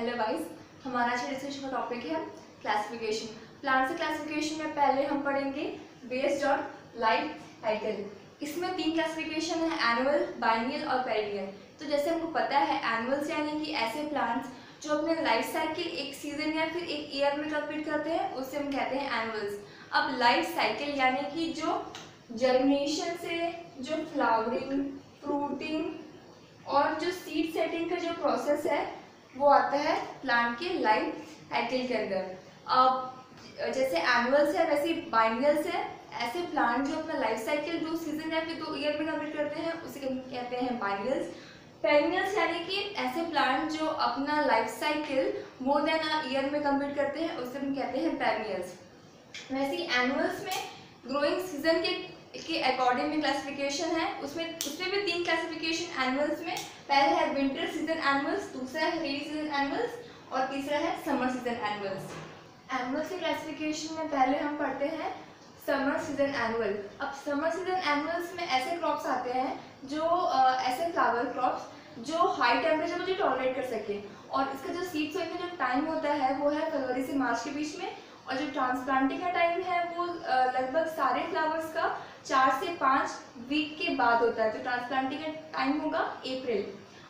Hello guys हमारा आज discussion का टॉपिक है क्लासिफिकेशन प्लांट से क्लासिफिकेशन में पहले हम पढ़ेंगे बेस्ड ऑन लाइफ साइकिल इसमें तीन क्लासिफिकेशन है एनुअल बाइनियल और पेरिनियल तो जैसे हमको पता है एनुअल्स यानी कि ऐसे प्लांट्स जो अपने लाइफ साइकिल एक सीज़न या फिर एक ईयर में कंप्लीट करते हैं, उसे हम कहते हैं एनुअल्स अब लाइफ साइकिल यानी कि जो जर्मिनेशन से, जो फ्लावरिंग फ्रूटिंग और जो सीड सेटिंग का जो प्रोसेस है वो आता है प्लांट के लाइफ साइकिल के अंदर। अब, जैसे एनुअल्स है, वैसे बाइनियल्स है, ऐसे प्लांट जो अपना लाइफ साइकिल दो सीज़न या फिर दो ईयर में कंप्लीट करते हैं, उसे कहते हैं बाइनियल्स पेरिनियल्स यानी कि ऐसे प्लांट जो अपना life cycle more than year में कंप्लीट करते हैं, उसे हम कहते हैं पेरिनियल्स वैसे एनुअल्स में ग्रोइंग सीज़न के के अकॉर्डिंग में क्लासिफिकेशन है उसमें उसमें भी तीन क्लासिफिकेशन एनुअल्स में पहले है विंटर सीज़न एनुअल्स दूसरा है रेनी सीज़न एनिमल्स और तीसरा है समर सीज़न एनिमल्स एनिमल्स की क्लासिफिकेशन में पहले हम पढ़ते हैं समर सीज़न एनुअल अब समर सीज़न एनुअल्स में ऐसे क्रॉप्स आते हैं जो आ, ऐसे फ्लावर क्रॉप्स जो हाई टेम्परेचर को जो टॉलरेट कर सके और इसका जो सीड्स होने का जो टाइम होता है वो है फरवरी से मार्च के बीच में और जो ट्रांसप्लांटिंग का टाइम है वो लगभग सारे फ्लावर्स का चार से पाँच वीक के बाद होता है। तो ट्रांसप्लांटिंग का टाइम होगा अप्रैल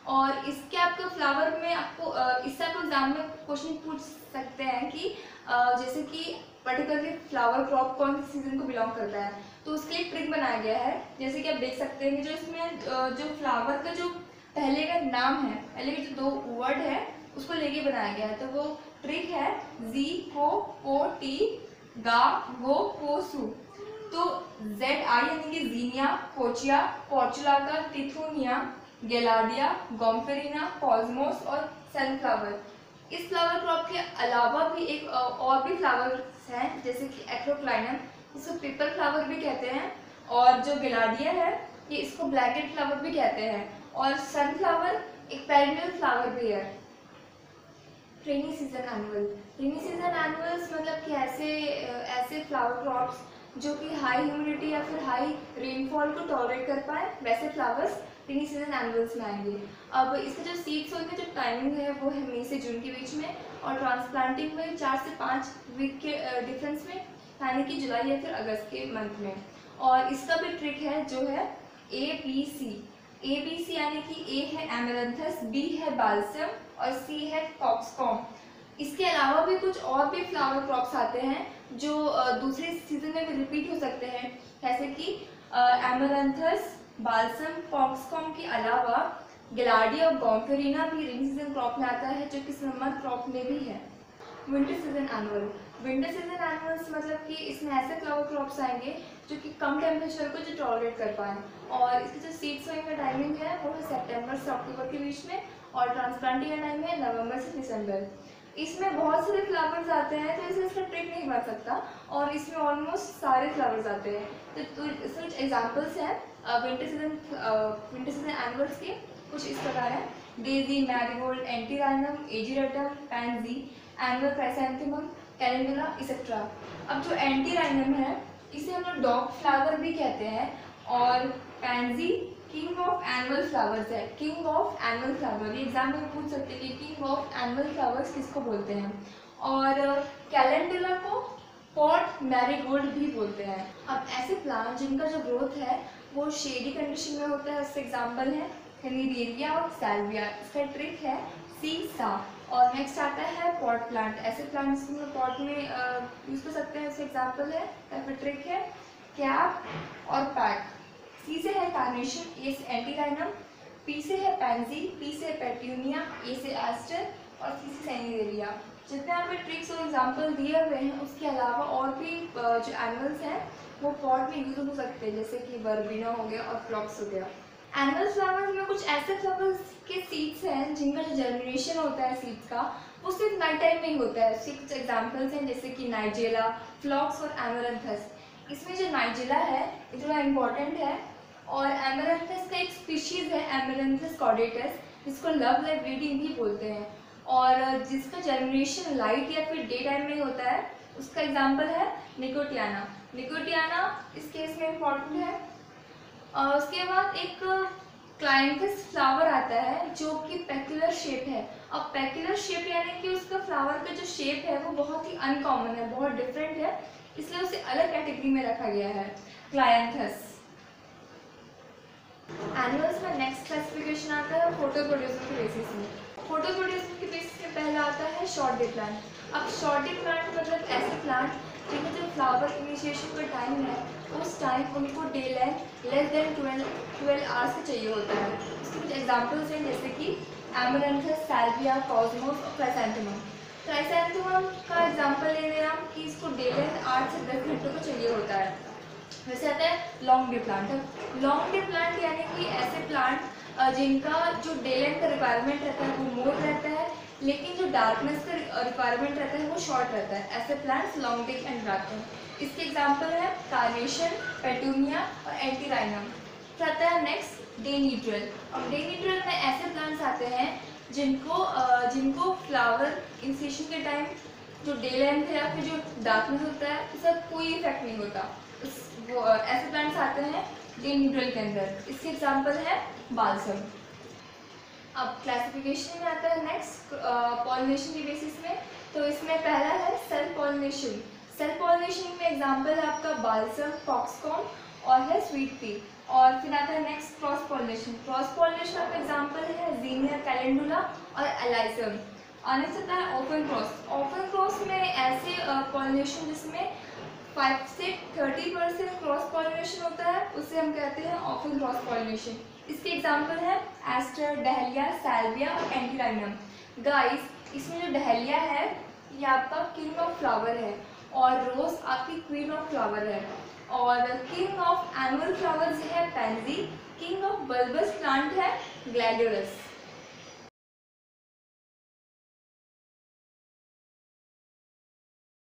और इसके आपको फ्लावर में आपको इससे आप एग्ज़ाम में क्वेश्चन पूछ सकते हैं कि जैसे कि पर्टिकुलरली फ्लावर क्रॉप कौन से सीज़न को बिलोंग करता है। तो उसके लिए ट्रिक बनाया गया है। जैसे कि आप देख सकते हैं कि जो इसमें जो फ्लावर का जो पहले का नाम है, पहले के जो दो वर्ड है उसको लेके बनाया गया है। तो वो ट्रिक है जी को को टी गा, गो कोसू तो जेड आई यानी कि zinnia, kochia, portulaca tithonia gaillardia gomphrena, cosmos और सनफ्लावर। इस फ्लावर क्रॉप के अलावा भी एक और भी फ्लावर्स हैं, जैसे कि एक्रोक्लाइनम इसको पेपर फ्लावर भी कहते हैं और जो गिलाडिया है, ये इसको ब्लैकेट फ्लावर भी कहते हैं। और सनफ्लावर एक पेरिनियल फ्लावर भी है। Rainy season annual rainy season annuals मतलब कि ऐसे ऐसे फ्लावर क्रॉप्स जो कि हाई ह्यूमिडिटी या फिर हाई रेनफॉल को टॉलरेट कर पाए, वैसे फ्लावर्स रेनी सीज़न एनुअल्स में आएँगे। अब इसके जो सीड्स होंगे, जो टाइमिंग है, वो है मई से जून के बीच में और ट्रांसप्लांटिंग में चार से पाँच वीक के डिफरेंस में, यानी कि जुलाई या फिर अगस्त के मंथ में। और इसका भी ट्रिक है, जो है A B C A B C यानी कि ए है एमेरंथस बी है बालसम और सी है कॉक्सकॉम इसके अलावा भी कुछ और भी फ्लावर क्रॉप्स आते हैं जो दूसरे सीज़न में भी रिपीट हो सकते हैं. जैसे कि एमरंथस बालसम पॉक्सकॉम के अलावा गिलाडी और गॉम्फेरिना भी रेनी सीज़न क्रॉप में आता है, जो कि समर क्रॉप में भी है. Winter season annual winter season annuals मतलब कि इसमें ऐसे फ्लावर क्रॉप्स आएँगे जो कि कम टेम्परेचर को जो टॉलरेट कर पाए. और इसकी जो सीड्स होने का टाइमिंग है, वो है सेप्टेम्बर से अक्टूबर के बीच में और ट्रांसप्लांट का टाइम है नवंबर से दिसंबर। इसमें बहुत सारे फ्लावर्स आते हैं तो इसे इसका ट्रिक नहीं बन सकता। और इसमें ऑलमोस्ट सारे फ्लावर्स आते हैं। तो, कुछ एग्जाम्पल्स हैं winter season winter season animals के कुछ इस प्रकार है। Daisy marigold antirrhinum ageratum pansy annual chrysanthemum calendula etcetera अब जो एंटीराइनम है इसे हम लोग डॉग फ्लावर भी कहते हैं। और pansy king of animal flowers है। किंग ऑफ़ एनुअल फ्लावर ये एग्ज़ाम में पूछ सकते हैं कि किंग ऑफ़ एनुअल फ्लावर्स किसको बोलते हैं? और कैलेंडुला को पॉट मैरीगोल्ड भी बोलते हैं। अब ऐसे प्लांट जिनका जो ग्रोथ है, वो शेडी कंडीशन में होता है, उससे एग्ज़ाम्पल है कनीरिया और सैल्विया इसका ट्रिक है सी सा और नेक्स्ट आता है पॉट प्लांट ऐसे प्लांट जिसको पॉट में यूज़ कर सकते हैं, उससे एग्ज़ाम्पल है। या फिर ट्रिक है कैप और पैक सी से है कार्नेशन ए से एंटीलाइनम पी से है पैंजी पी से पेट्यूनिया ए से एस्टर और सी से सैनिडेरिया जितने यहाँ ट्रिक्स और एग्ज़ाम्पल दिए हुए हैं, उसके अलावा और भी जो एनिमल्स हैं, वो पॉट में यूज़ हो सकते हैं, जैसे कि वर्बिना हो गया और फ्लॉक्स हो गया. एनिमल फ्लावर्स में कुछ ऐसे फ्लावर्स के सीड्स हैं, जिनका जो जर्मिनेशन होता है सीड्स का, वो सिर्फ़ नाइट टाइम में ही होता है. उसके कुछ एग्जाम्पल्स हैं, जैसे कि नाइजेला फ्लॉक्स और एमरंथस इसमें जो नाइजिला है ये थोड़ा इंपॉर्टेंट है और एमरेंथस का एक स्पीशीज़ है एमरेंथस कॉडेटस जिसको लव लाइफ ब्रीडिंग भी बोलते हैं। और जिसका जनरेशन लाइट या फिर डे टाइम में होता है, उसका एग्ज़ाम्पल है निकोटियाना निकोटियाना इस केस में इंपॉर्टेंट है। और उसके बाद एक क्लाइंथस फ्लावर आता है, जो कि पेकुलर शेप है। अब पेकुलर शेप यानी कि उसका फ्लावर का जो शेप है, वो बहुत ही अनकॉमन है, बहुत डिफरेंट है। इसलिए उसे अलग कैटेगरी में रखा गया है क्लाइंथस एनिमल्स में नेक्स्ट क्लासिफिकेशन आता है फ़ोटो प्रोड्यूसर के बेसिस में। फ़ोटो प्रोड्यूसर के बेसिस में पहला आता है शॉर्ट डे प्लांट अब शॉर्ट डे प्लांट मतलब ऐसे प्लांट जिनका जो फ्लावर इनिशिएशन का टाइम है, उस टाइम उनको day length less than twelve twelve hours का चाहिए होता है। उसके कुछ एग्जाम्पल्स हैं, जैसे कि एमरंथस सैल्विया कॉस्मोस और क्राइसेंथेमम क्राइसेंथेमम का एग्ज़ाम्पल ले रहे हैं कि इसको डे लेंथ आठ से दस घंटों का चाहिए होता है। वैसे आता है long day plant long day plant यानी कि ऐसे प्लांट जिनका जो डे लेंथ का रिक्वायरमेंट रहता है, वो मोर रहता है लेकिन जो डार्कनेस का रिक्वायरमेंट रहता है, वो शॉर्ट रहता है। ऐसे प्लांट्स लॉन्ग डे एंड रहते हैं इसके एग्ज़ाम्पल है कार्नेशन पेटूनिया और एंटीराइनम फिर आता है नेक्स्ट डे न्यूट्रल और डे न्यूट्रल में ऐसे प्लांट्स आते हैं जिनको जिनको फ्लावर इंसेशन के टाइम जो डे लेंथ है या फिर जो डार्कनेस होता है, उसका कोई इफ़ेक्ट नहीं होता। उस वो ऐसे प्लांट्स आते हैं डे न्यूट्रल के अंदर। इसके एग्ज़ाम्पल है बालसम अब क्लासिफिकेशन में आता है नेक्स्ट पॉलिनेशन के बेसिस में। तो इसमें पहला है सेल्फ पॉलिनेशन सेल्फ पॉलिनेशन में एग्जांपल है आपका बालसम फॉक्सकॉन और है स्वीट पी और फिर आता है next cross pollination cross pollination आपका एग्जांपल है जीनियर कैलेंडुला और एलाइसम आने से है ओपन क्रॉस ओपन क्रॉस में ऐसे पॉलिनेशन जिसमें फाइव से थर्टी परसेंट क्रॉस पॉलिनेशन होता है, उसे हम कहते हैं ओपन क्रॉस पॉलिनेशन इसके एग्ज़ाम्पल है एस्टर डहलिया सैल्विया और एंटीराइनम गाइस इसमें जो डहलिया है, ये आपका किंग ऑफ़ फ्लावर है और रोज आपकी क्वीन ऑफ़ फ्लावर है. और किंग ऑफ़ एनुअल फ्लावर्स है pansy king of bulbous plant है ग्लैडियोलस